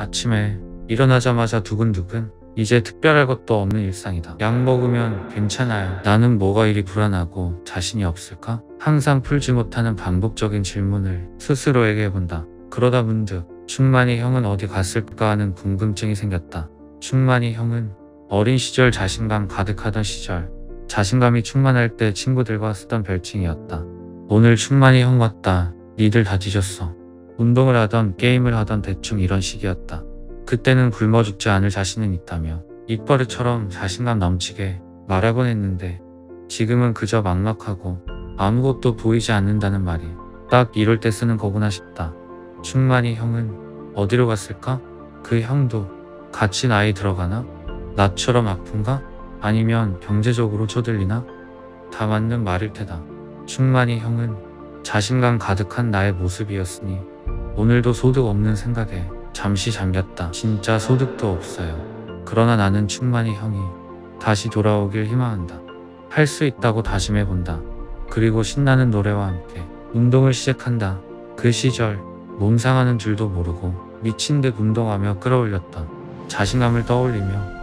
아침에 일어나자마자 두근두근 이제 특별할 것도 없는 일상이다. 약 먹으면 괜찮아요. 나는 뭐가 이리 불안하고 자신이 없을까? 항상 풀지 못하는 반복적인 질문을 스스로에게 해본다. 그러다 문득 충만이 형은 어디 갔을까 하는 궁금증이 생겼다. 충만이 형은 어린 시절 자신감 가득하던 시절 자신감이 충만할 때 친구들과 쓰던 별칭이었다. 오늘 충만이 형 왔다. 니들 다 뒤졌어. 운동을 하던 게임을 하던 대충 이런 식이었다. 그때는 굶어 죽지 않을 자신은 있다며 입버릇처럼 자신감 넘치게 말하곤 했는데 지금은 그저 막막하고 아무것도 보이지 않는다는 말이 딱 이럴 때 쓰는 거구나 싶다. 충만이 형은 어디로 갔을까? 그 형도 같이 나이 들어가나? 나처럼 아픈가? 아니면 경제적으로 쪼들리나? 다 맞는 말일 테다. 충만이 형은 자신감 가득한 나의 모습이었으니 오늘도 소득 없는 생각에 잠시 잠겼다. 진짜 소득도 없어요. 그러나 나는 충만히 형이 다시 돌아오길 희망한다. 할 수 있다고 다짐해본다. 그리고 신나는 노래와 함께 운동을 시작한다. 그 시절 몸 상하는 줄도 모르고 미친 듯 운동하며 끌어올렸던 자신감을 떠올리며